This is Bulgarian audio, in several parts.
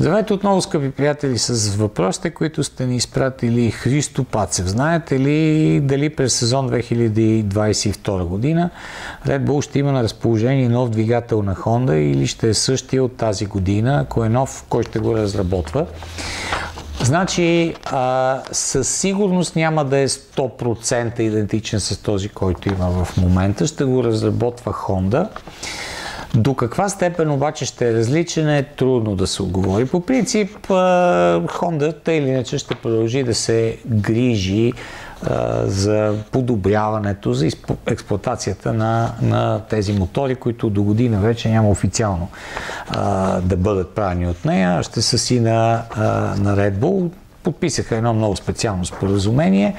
Здравейте отново, скъпи приятели, с въпросите, които сте ни изпратили Христо Пацев. Знаете ли дали през сезон 2022 година Red Bull ще има на разположение нов двигател на Honda или ще е същия от тази година? Ако е нов, кой ще го разработва? Значи, а, със сигурност няма да е 100% идентичен с този, който има в момента. Ще го разработва Honda. До каква степен обаче ще е различен е трудно да се отговори. По принцип, Honda тъй или иначе ще продължи да се грижи за подобряването, за експлуатацията на, на тези мотори, които до година вече няма официално а, да бъдат правени от нея. Ще са си на, а, на Red Bull подписаха едно много специално споразумение,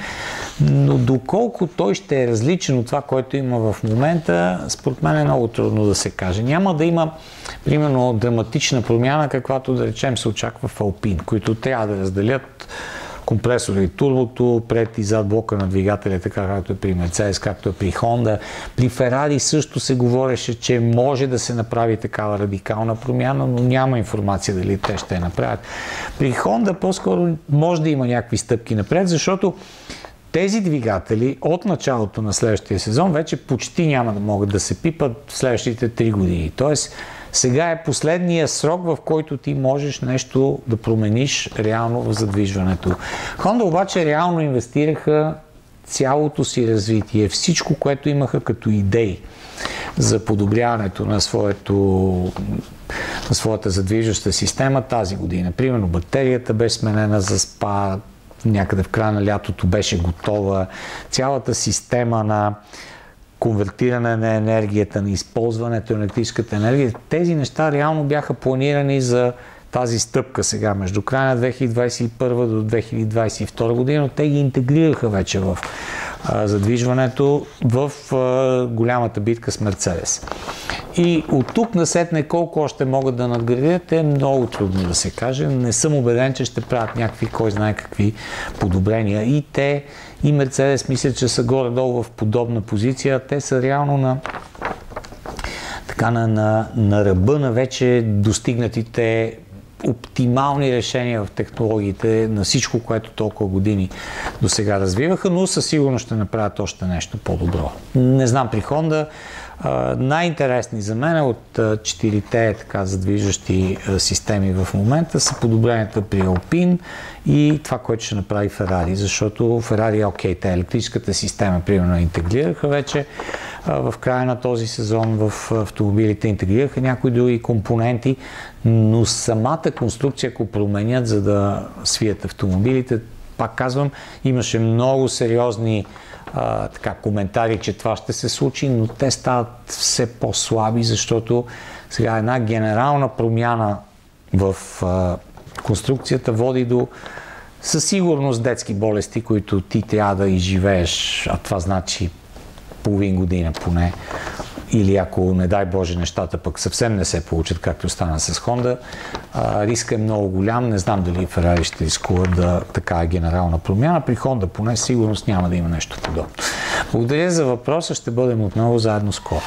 но доколко той ще е различен от това, което има в момента, според мен е много трудно да се каже. Няма да има, примерно, драматична промяна, каквато да речем се очаква в Алпин, които трябва да разделят компресора и турбото, пред и зад блока на двигателя, така както е при Mercedes, както е при Honda. При Ferrari също се говореше, че може да се направи такава радикална промяна, но няма информация дали те ще я направят. При Honda по-скоро може да има някакви стъпки напред, защото тези двигатели от началото на следващия сезон вече почти няма да могат да се пипат в следващите 3 години. Тоест, сега е последния срок, в който ти можеш нещо да промениш реално в задвижването. Honda обаче реално инвестираха цялото си развитие, всичко, което имаха като идеи за подобряването на, своето, на своята задвижваща система тази година. Примерно батерията беше сменена за спа, някъде в края на лятото беше готова, цялата система на конвертиране на енергията, на използването на електрическата енергия. Тези неща реално бяха планирани за тази стъпка сега между края на 2021 до 2022 година, но те ги интегрираха вече в а, задвижването в а, голямата битка с Мерцедес. И от тук насетне колко още могат да надградят е много трудно да се каже. Не съм убеден, че ще правят някакви, кой знае какви подобрения. И те, и Мерцедес мисля, че са горе-долу в подобна позиция. Те са реално на така на, на, на ръба на вече достигнатите оптимални решения в технологиите на всичко, което толкова години до сега развиваха, но със сигурност ще направят още нещо по-добро. Не знам при Honda. Най-интересни за мен от четирите така задвижващи системи в момента са подобренията при Alpine и това, което ще направи Ferrari, защото Ferrari е окей, те електрическата система, примерно, интегрираха вече в края на този сезон в автомобилите, интегрираха някои други компоненти, но самата конструкция, ако променят, за да свият автомобилите, пак казвам, имаше много сериозни а, така, коментари, че това ще се случи, но те стават все по-слаби, защото сега една генерална промяна в а, конструкцията води до със сигурност детски болести, които ти трябва да изживееш, а това значи половин година поне, или ако, не дай Боже, нещата пък съвсем не се получат, както стана с Honda, а, риска е много голям. Не знам дали Ферари ще рискуват да така генерална промяна. При Honda поне сигурност няма да има нещо подобно. Благодаря за въпроса. Ще бъдем отново заедно скоро.